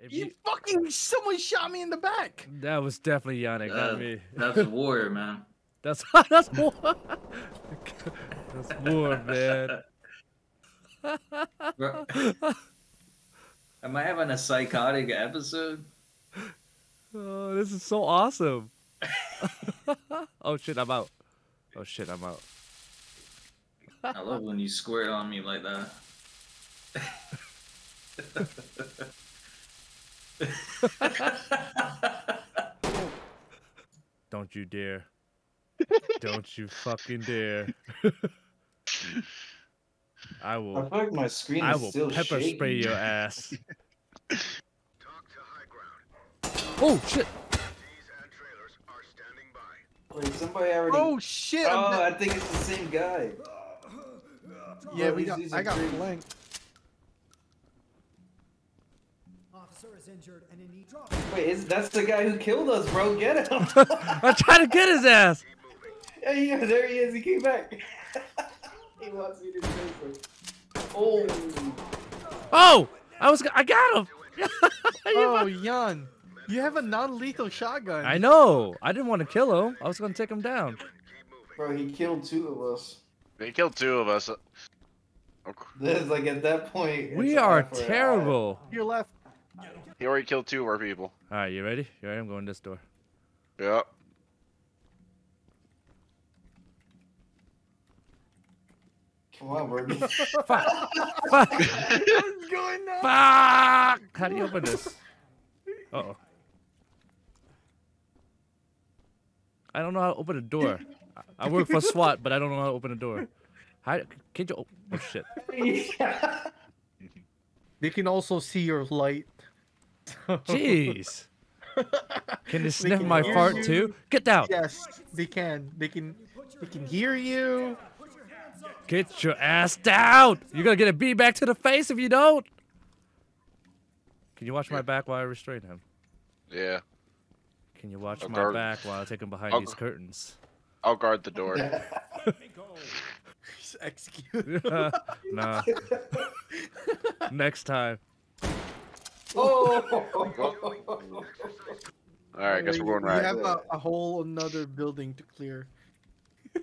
If You you- fucking someone shot me in the back. that was definitely Yannick, Uh, not me. That's war, man. That's that's war. that's war, man. Bro, Am I having a psychotic episode? Oh, this is so awesome. oh shit, I'm out. Oh shit, I'm out. I love when you squirt on me like that. Don't you dare. Don't you fucking dare. I I will feel like my screen I will still pepper shaking. spray your ass. Oh shit! Wait, somebody already. Oh shit! Oh, not- I think it's the same guy. yeah, oh, we got. I got green. Officer is injured and in need drop. Wait, is that's the guy who killed us, bro? Get him! I'm trying to get his ass. hey, yeah, there he is. He came back. he wants me to say something. Oh, Oh, I was I got him. Oh, Jan, you have a non-lethal shotgun. I know. I didn't want to kill him. I was gonna take him down. bro, he killed two of us. They killed two of us. This like at that point. We are eye for an eye. terrible. Your left. He already killed two of our people. All right, you ready? You ready? I'm going this door. Yep. Come on, bro. Fuck! Fuck! What's going on? Fuck! How do you open this? Uh oh. I don't know how to open a door. I- I work for SWAT, but I don't know how to open a door. How can't you? Op- oh shit! They can also see your light. Jeez. Can they sniff can my fart you. too? Get down! Yes, they can. They can. They can hear you. Get your ass down! You're gonna get a beat back to the face if you don't. Can you watch my back while I restrain him? Yeah. Can you watch I'll my guard- back while I take him behind I'll these curtains? I'll guard the door. Just execute. nah. Next time. Oh. All right, guess we're going right. We have a, a whole another building to clear.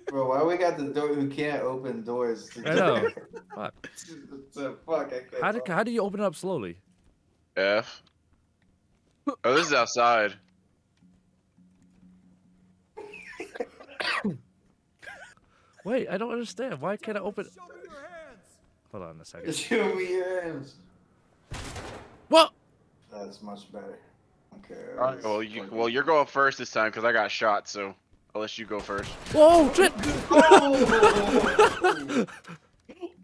Bro, why we got the door who can't open doors? I know. Fuck. so, fuck, I How do, how do you open it up slowly? F. Oh, this is outside. Wait, I don't understand. Why can't I open? Show me your hands. Hold on a second. Show me your hands. What? That's much better. Okay. All right, well, you, well, you're going first this time because I got shot. So I'll let you go first. Whoa, shit!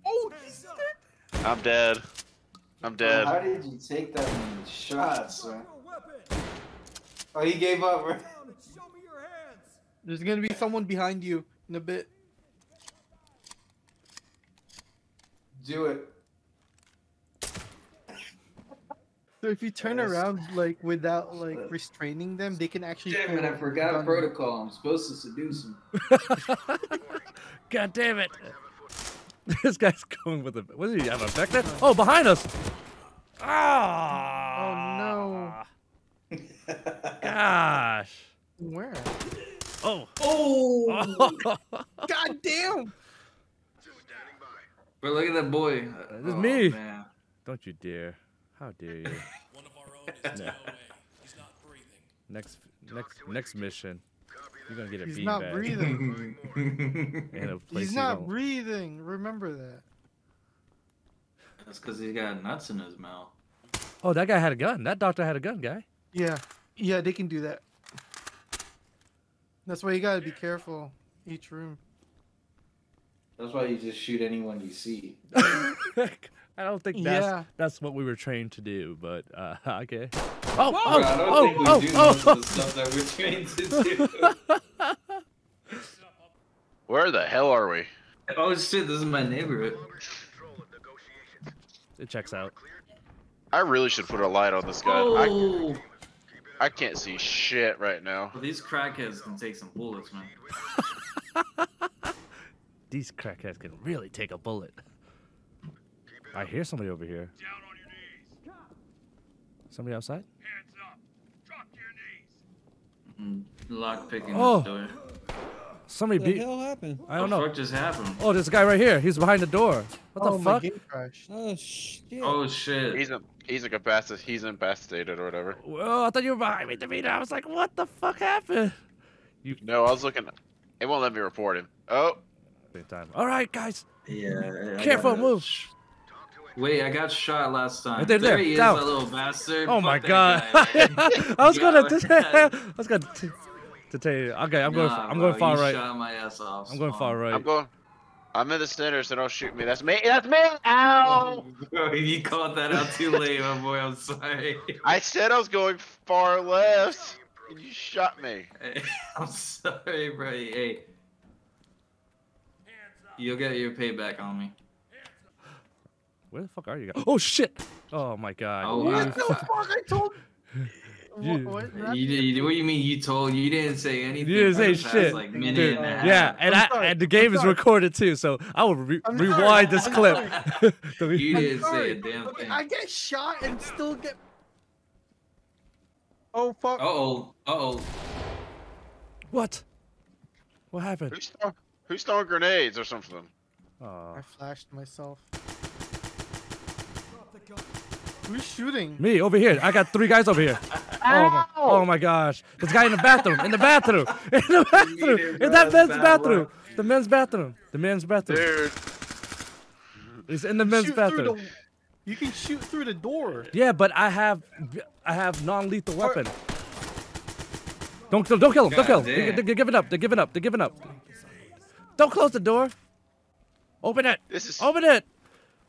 Oh, I'm dead. I'm dead. How did you take that many shots, man? Oh, he gave up. right? Down and show me your hands. there's gonna be someone behind you in a bit. Do it. So if you turn Yes. around like without like restraining them, they can actually. Damn it, I forgot gun. protocol. I'm supposed to seduce them. God damn it! This guy's going with a. What does he have a vector? Oh, behind us! Ah! Oh no! Gosh! Where? Oh! oh! God damn! But look at that boy. This is Oh, me. Man. Don't you dare! How dare you? One of our own is No. away. He's not breathing. Next, next, next mission. You're gonna get a He's beat not back breathing. in a place He's not don't- breathing. Remember that. That's because he's got nuts in his mouth. Oh, that guy had a gun. That doctor had a gun, guy. Yeah, yeah, they can do that. That's why you gotta be careful. Each room. That's why you just shoot anyone you see. I don't think that's Yeah. that's what we were trained to do, but uh, okay. Oh, Bro, oh, I don't oh, think we oh, do oh, most of the stuff that we're trained to do. Where the hell are we? Oh shit, this is my neighborhood. It checks out. I really should put a light on this guy. I, Oh! I can't see shit right now. Well, these crackheads can take some bullets, man. These crackheads can really take a bullet. I hear somebody over here. Somebody outside? Mm, Lock picking Oh. the door. Somebody What the beat. hell happened? I don't what know. the fuck just happened? Oh, there's a guy right here. He's behind the door. What oh, the my fuck? game crashed. Oh shit. Oh shit. He's in, he's incapacitated. He's incapacitated or whatever. Oh, I thought you were behind me, Davina. I was like, what the fuck happened? You. No, I was looking. It won't let me report him. Oh, Big time. All right, guys. Yeah. Careful, gotta- move. Wait, I got shot last time. Right there, there there, he is, down. that little bastard. Oh Fuck my god. guy. I was gonna. I was gonna t- to tell you. Okay, I'm going. Nah, I'm bro, going far you right. Shot my ass off. I'm going far right. I'm going. I'm in the center, so don't shoot me. That's me. That's me. Ow! Bro, you called that out too late, my boy. I'm sorry. I said I was going far left. and You shot me. I'm sorry, bro. Hey. You'll get your payback on me. Where the fuck are you guys? Oh shit! Oh my god. Oh, You- What the fuck? I told. You- What, what, You, you, what do you mean you told? You didn't say anything. You didn't say the past, shit. Like minute Dude, and a half. yeah, and I'm I sorry, and the I'm game is sorry. recorded too, so I will re- I'm sorry, rewind this clip. You didn't say a damn okay, thing. I get shot and still get. Oh fuck! Uh oh. Uh oh. what? What happened? Who's throwing, who's throwing grenades or something? Oh. I flashed myself. Drop. Who's shooting? Me over here. I got three guys over here. Oh my, oh my gosh. This guy in the bathroom. In the bathroom. In the bathroom. it, In that men's bathroom. luck. The men's bathroom. The men's bathroom. Dude, He's in the men's Shoot bathroom. the- You can shoot through the door. Yeah, but I have I have non-lethal weapon. Don't kill! Don't kill him! Don't kill! Him. They, damn. they're giving up! They're giving up! They're giving up! Don't close the door! Open it! this is. Open it!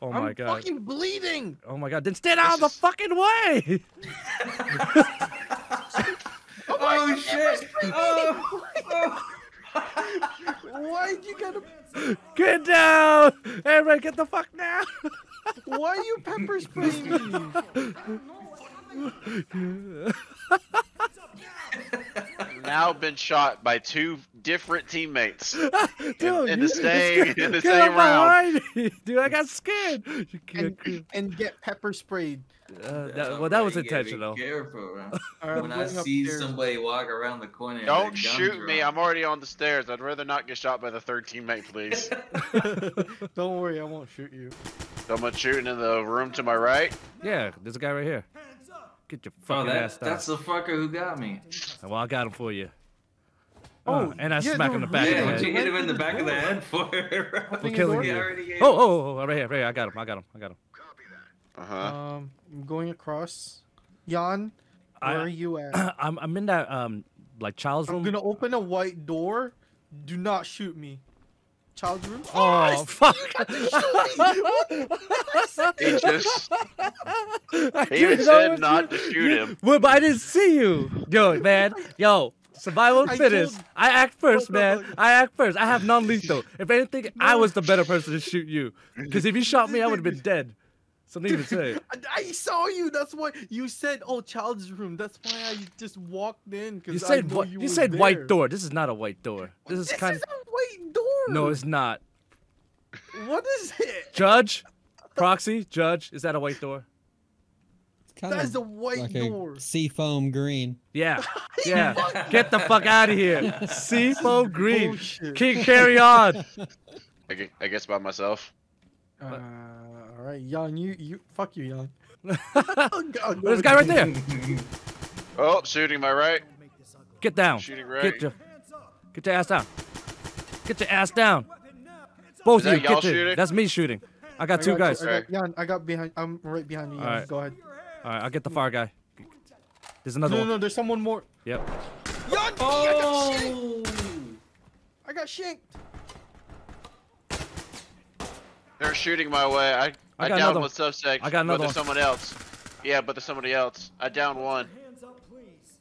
Oh my god. I'm fucking bleeding. Oh my god! Then stand out of the is- fucking way! Oh, oh shit. Oh. Why'd you gotta? Get down! Everybody, get the fuck down! Why are you pepper spraying me? now been shot by two different teammates. Dude, in you- the same- in the same round. Dude, I got scared. And, and get pepper sprayed. uh, that, well, that was You be intentional. Careful, bro. When I'm I going see upstairs. somebody walk around the corner, Don't a gun shoot me. I'm already on the stairs. I'd rather not get shot by the third teammate, please. Don't worry, I won't shoot you. Someone shooting in the room to my right. Yeah, there's a guy right here. Get your Oh, fucking that, ass down. that's the fucker who got me. Well, I got him for you. Oh, Uh, and I yeah, smack him in the back Yeah, of what the you hit him in the back of the head for? bro? For killing you. already Oh, oh, oh, right here, right here. I got him. I got him. I got him. Uh huh. Um, I'm going across. Jan, I- where are you at? I'm I'm in that um like child's room. I'm gonna open a white door. Do not shoot me. Child's room. Oh fuck! He just. He even said not was to shoot You- him. Well, but I didn't see you. Yo, man. Yo, survival I fittest. told- I act first, No, no, man. no. I act first. I have non-lethal. If anything, I was the better person to shoot you. Because if you shot me, I would have been dead. Something to say. I, I saw you. That's why you said, "Oh, child's room." That's why I just walked in You because I said know you, you said there. white door. This is not a white door. This is This kind is of a white door. no, it's not. What is it? Judge, proxy, judge. Is that a white door? It's kind That is a of white like door. a seafoam green. Yeah, yeah. Get the fuck out of here. Seafoam green. Bullshit. King, carry on. I guess by myself. Uh, all right, Jan. You you fuck you, Jan. There's a guy right there. Oh, shooting my right. Don't make this ugly. Get down. Shooting right. Get your get your ass down. Get your ass down. Weapon now. Hands up. Both Is of you. Get your, shooting? that's me shooting. I got I two got guys. You, I got, Jan, I got behind. I'm right behind you. Jan. Alright. Go ahead. All right, I'll get the fire guy. There's another No, no, one. no. There's someone more. Yep. Jan, I got oh! shanked. Oh! I got shanked. They're shooting my way. I I I, got downed another one suspect. I got another but there's one. someone else. Yeah, but there's somebody else. I downed one. Hands up, please.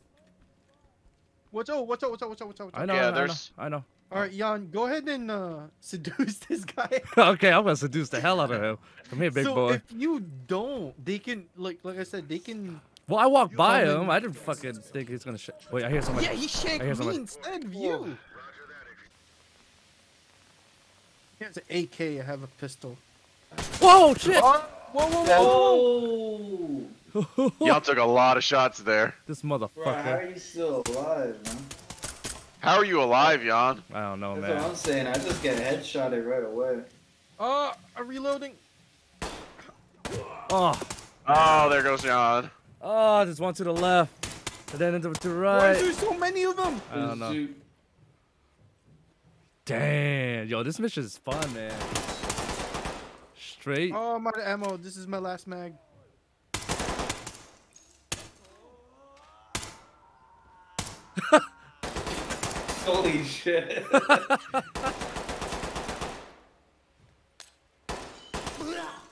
Watch out! Watch out! Watch out! Watch out! Watch out! I know. Yeah, I know. there's- I know. All right, Jan. Go ahead and uh, seduce this guy. okay, I'm gonna seduce the hell out of him. Come here, big so boy. if you don't, they can like like I said, they can. Well, I walked by Come in. him. I didn't fucking think he's gonna. Sh- Wait, I hear somebody. Yeah, he shanked I hear me somebody. instead of you. He has an AK. I have a pistol. Whoa, shit! Whoa, whoa, whoa! Oh! Y'all took a lot of shots there. this Bro, how are you still alive, man? How are you alive, Jan? I don't know, That's what man. I'm saying. I just get headshotted right away. Oh, I'm reloading. Oh, Oh, there goes Jan. oh, there's one to the left, and then to the Why is there so many of them? I don't know. Damn, yo, this mission is fun, man. Straight. Oh, I'm out of ammo. This is my last mag. Holy shit.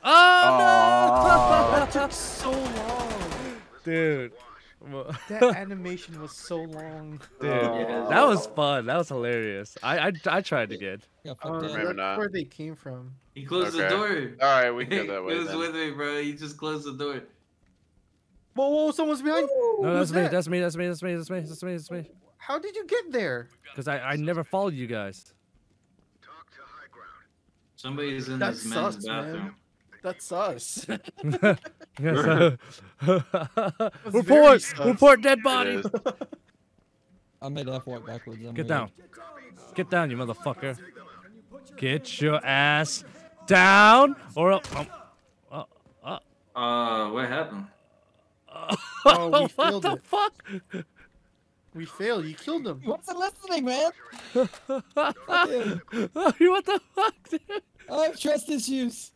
Oh no! That took so long. dude. That animation was so long. Dude, Yeah. that was fun. That was hilarious. I I, I tried again. Got fucked. Maybe that's not. where they came from. He closed Okay. the door. All right, we He can go that way was then. with me, bro. He just closed the door. Whoa, whoa, someone's behind. No, that's me. that? That's me. That's me. That's me. That's me. That's me. That's me. How did you get there? Because I I never followed you guys. Somebody's in That this men's sucks, bathroom. man. That's us. Yes, uh, very report. sus. Report dead It body. I made F walk backwards. I'm Get weird. down. Get down, you motherfucker. Get your ass down or up. Um, uh, uh, Uh, what happened? Oh, we what failed the it. Fuck? We failed. You killed him. He wasn't listening, man. what the fuck, dude? I have trust issues.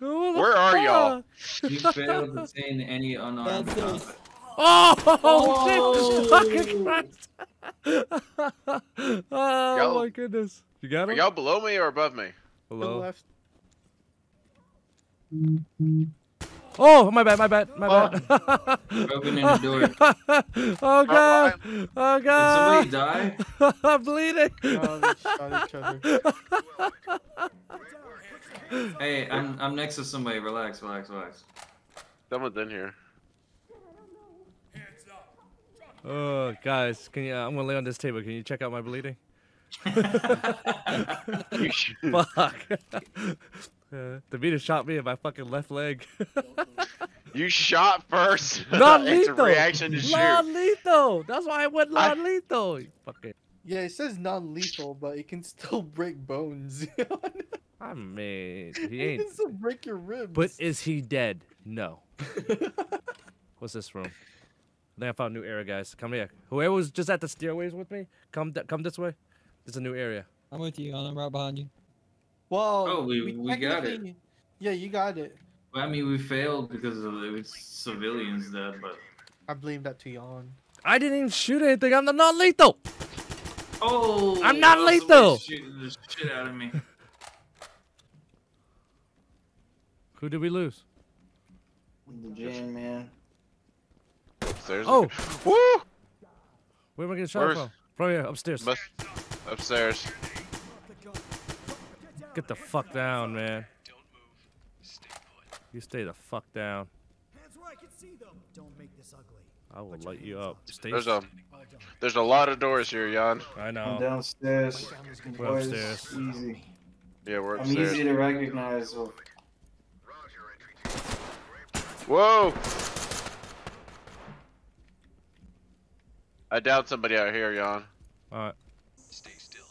Where are y'all? You failed to obtain any unarmed Downstairs. contact. Oh, shit! Fucking Christ! oh Y'all- my goodness! You got him? Are y'all below me or above me? To the left. Oh, my bad, my bad, my bad. Oh. Opening the door. Did oh, oh god! Oh somebody god! die? I'm bleeding. Oh, they shot each other. Hey, I'm I'm next to somebody. Relax, relax, relax. Someone's in here. Oh, guys, can you? Uh, I'm gonna lay on this table. Can you check out my bleeding? Fuck. Uh, Demeter shot me in my fucking left leg. You shot first. non it's lethal. reaction to shoot. Non lethal. That's why I went I- non lethal. Fucking. Yeah, it says non-lethal, but it can still break bones. I mean, he it ain't. can still break your ribs. But is he dead? No. What's this room? I think I found a new area, guys. Come here. Whoever was just at the stairways with me, come come this way. There's a new area. I'm with you, I'm right behind you. Well, Oh, we- we got it. Yeah, you got it. I mean, we failed because of it was civilians dead, but I blame that to Yon. I didn't even shoot anything. I'm the non-lethal. oh, I'm not somebody's lethal. Shooting the shit out of me. Who did we lose? The Jan, man. Upstairs. Oh. Woo! Where am I getting shot Where's- from? From here, upstairs. Must, upstairs. Get the fuck down, man. You stay the fuck down. Hands where I can see them. Don't make this ugly. I will light you up. Stay. There's a there's a lot of doors here, Jan. I know. I'm know. downstairs. We're upstairs. Easy. Yeah, we're upstairs. I'm easy to recognize. So Whoa! I doubt somebody out here, Jan. Alright. Stay still.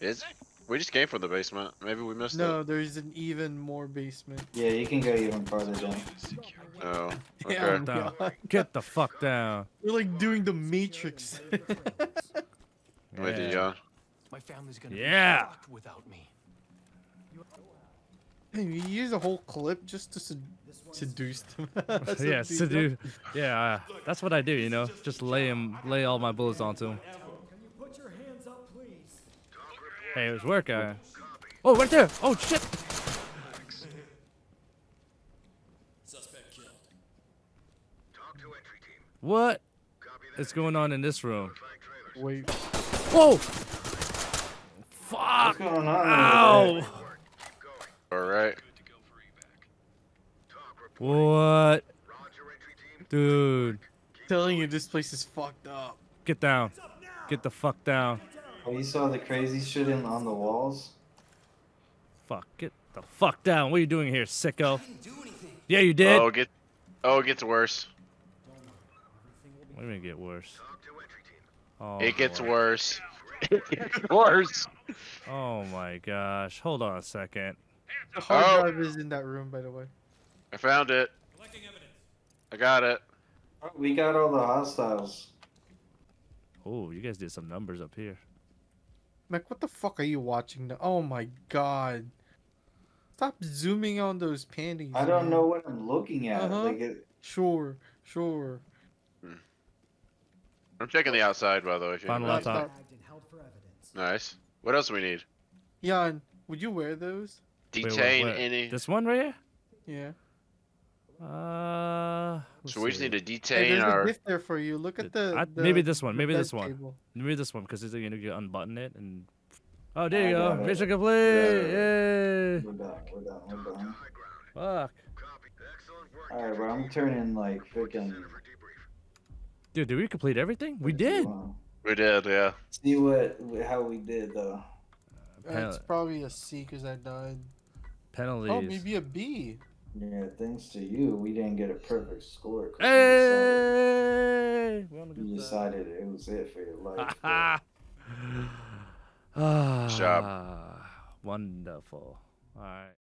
Is it? We just came from the basement. Maybe we missed No, it. there's an even more basement. yeah, you can go even farther down. Oh. Okay. Damn, Down. Get the fuck down. We're like doing the Matrix. Wait, Yeah. Jan. My family's gonna Yeah. be fucked without me. Hey, you use a whole clip just to sed- seduce them. Yeah, what we so do. dude. Yeah, uh, that's what I do, you know. Just lay him, lay all my bullets onto him. Can you put your hands up, please? Hey, it was work, uh. Oh, right there. Oh shit. Suspect killed. What is going on in this room? Wait. Whoa! What's Fuck! going on? Ow! Alright. What? Dude, Telling you this place is fucked up. get down. Get the fuck down. Oh, you saw the crazy shit in on the walls? Fuck, get the fuck down. What are you doing here, sicko? Yeah, you did. Oh, get. Oh, it gets worse. What do you mean get worse? Oh, it gets Lord. worse. It gets worse. Oh my gosh. Hold on a second. The hard Oh. drive is in that room, by the way. I found it. Collecting evidence. I got it. Oh, we got all the hostiles. Oh, you guys did some numbers up here. Mac, what the fuck are you watching? The- oh my god. Stop zooming on those panties. I don't man. know what I'm looking at. Uh-huh. Like it, Sure, sure. I'm checking the outside, by the way. If you Final laptop. mind. laptop. Tagged and held for evidence. Nice. What else do we need? Jan, would you wear those? Wait, wait, Detain wait. any. This one right here? Yeah. Uh. So we just need to Hey, detain there's our. a gift there for you. Look at the. I- the maybe this one, maybe this one. table. Maybe this one because it's you know you unbutton it and. Oh, there I you go. got it. Mission complete. Yay. we're done. We're done. We're done. Fuck. All right, bro. I'm turning like freaking. Dude, did we complete everything? We did. We did, yeah. See what how we did though. Uh, Pen- it's probably a C because I died. penalties. Oh, maybe a B. Yeah, thanks to you, we didn't get a perfect score. Hey! We're on You decided, you decided it was it for your life. bro. side. ah, job. Wonderful. All right.